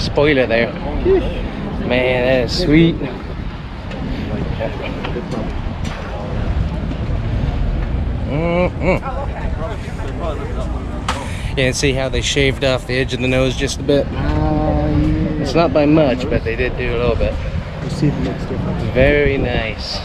spoiler there. Man, that is sweet. Mm-mm. Yeah, and see how they shaved off the edge of the nose just a bit. It's not by much, but they did do a little bit. You see the next difference. Very nice.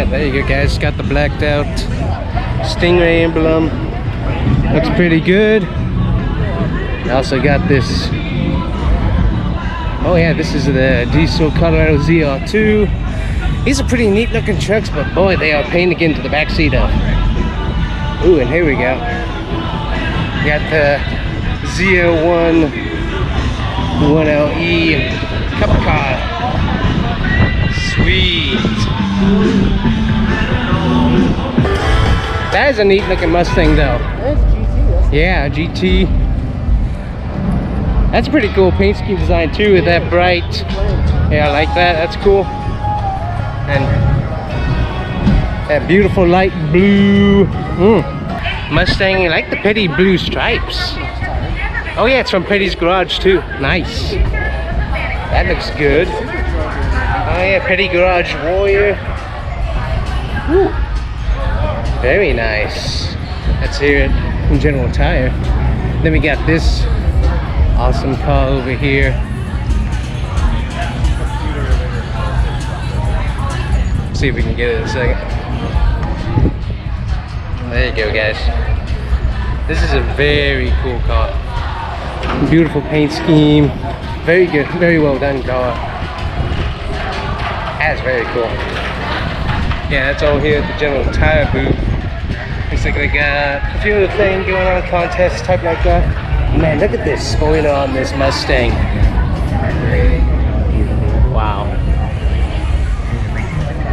Yeah, there you go, guys. Got the blacked out Stingray emblem. Looks pretty good. I also got this. Oh yeah, this is the Diesel Colorado ZR2. These are pretty neat looking trucks, but boy, they are pain to get into the back seat of. Ooh, and here we go. Got the ZR1 1LE Cup Car. Sweet. Is a neat looking Mustang though. That's GT. Yeah, GT. That's a pretty cool paint scheme design too with that bright. Yeah, I like that. That's cool. And that beautiful light blue. Mm. Mustang, I like the pretty blue stripes. Oh yeah, it's from Petty's Garage too. Nice. That looks good. Oh yeah, Petty Garage Warrior. Woo. Very nice. That's here at General Tire. Then we got this awesome car over here. See if we can get it in a second. There you go, guys. This is a very cool car. Beautiful paint scheme. Very good, very well done car. That's very cool. Yeah, that's all here at the General Tire booth. Looks like they got a few other things going on, a contest type like that. Man, look at this spoiler on this Mustang. Wow.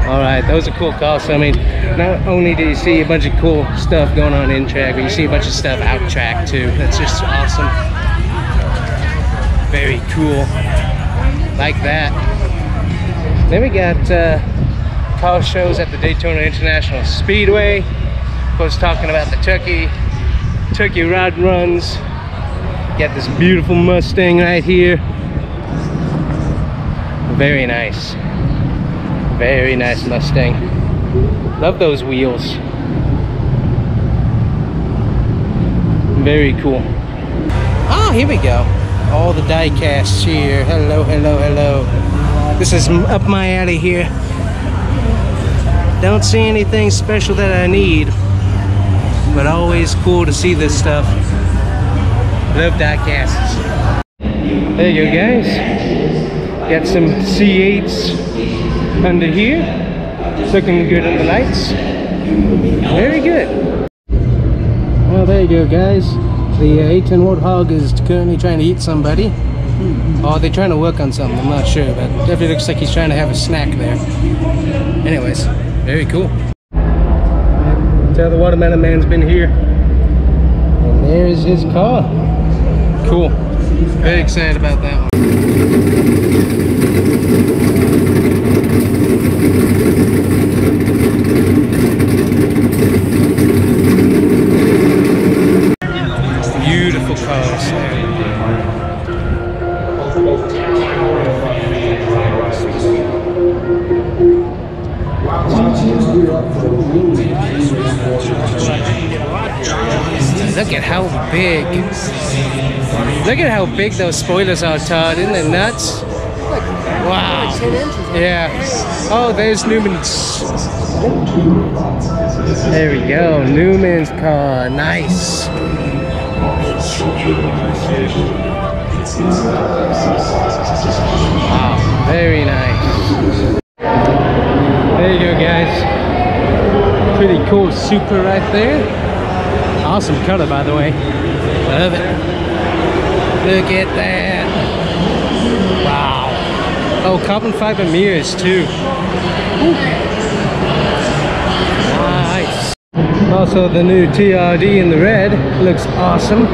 All right, those are cool cars. I mean, not only do you see a bunch of cool stuff going on in track, but you see a bunch of stuff out track too. That's just awesome. Very cool. Like that. Then we got uh, car shows at the Daytona International Speedway. Course, talking about the Turkey, Turkey rod runs. Got this beautiful Mustang right here. Very nice. Very nice Mustang. Love those wheels. Very cool. Oh, here we go. All the die casts here. Hello, hello, hello. This is up my alley here. Don't see anything special that I need, but always cool to see this stuff. Love casts. There you go, guys. Got some C8s under here. Looking good in the lights. Very good. Well, there you go, guys. The uh, A-10 Warthog is currently trying to eat somebody. Oh, they're trying to work on something, I'm not sure, but definitely looks like he's trying to have a snack there. Anyways, very cool. Tell the Watermelon Man's been here. And there's his car. Cool. Very excited about that one. How big. Look at how big those spoilers are, Todd. Isn't it nuts? Wow. Yeah. Oh, there's Newman's. There we go. Newman's car. Nice. Wow. Very nice. There you go, guys. Pretty cool Supra right there. Awesome color, by the way. Love it. Look at that. Wow. Oh, carbon fiber mirrors too. Nice. Also the new TRD in the red looks awesome.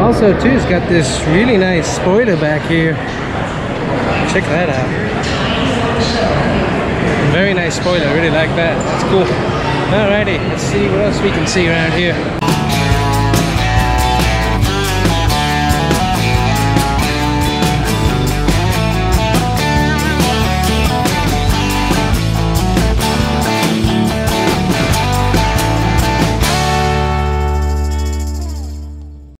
Also too, it's got this really nice spoiler back here. Check that out. Very nice spoiler, I really like that. That's cool. Alrighty, let's see what else we can see around here.